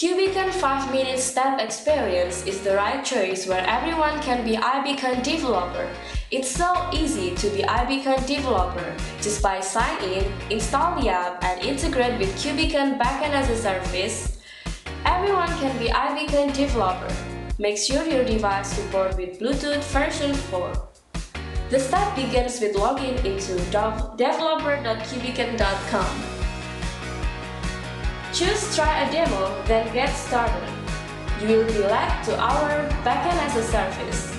Cubeacon 5 Minute Step Experience is the right choice where everyone can be iBeacon developer. It's so easy to be iBeacon developer just by sign in, install the app and integrate with Cubeacon backend as a service. Everyone can be iBeacon developer. Make sure your device support with Bluetooth version 4. The step begins with login into developer.cubeacon.com. Choose Try a Demo, then Get Started. You will be led to our Backend as a Service.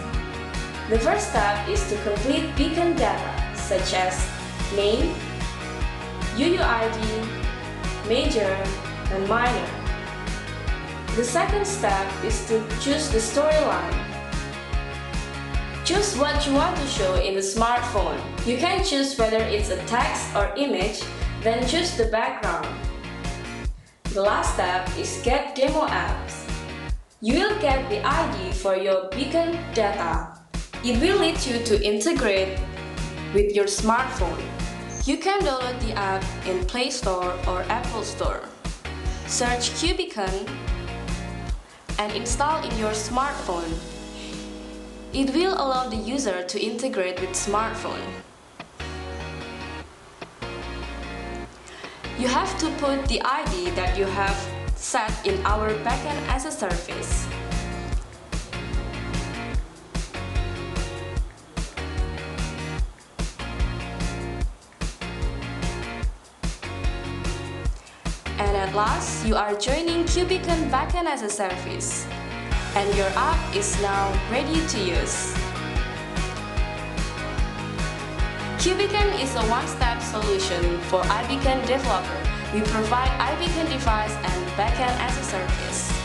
The first step is to complete beacon data, such as name, UUID, major, and minor. The second step is to choose the storyline. Choose what you want to show in the smartphone. You can choose whether it's a text or image, then choose the background. The last step is get demo apps. You will get the ID for your beacon data. It will lead you to integrate with your smartphone. You can download the app in Play Store or Apple Store. Search Cubeacon and install in your smartphone. It will allow the user to integrate with smartphone. You have to put the ID that you have set in our backend as a service. And at last, you are joining Cubeacon backend as a service. And your app is now ready to use. Cubeacon is a one-step solution for iBeacon developer. We provide iBeacon device and backend as a service.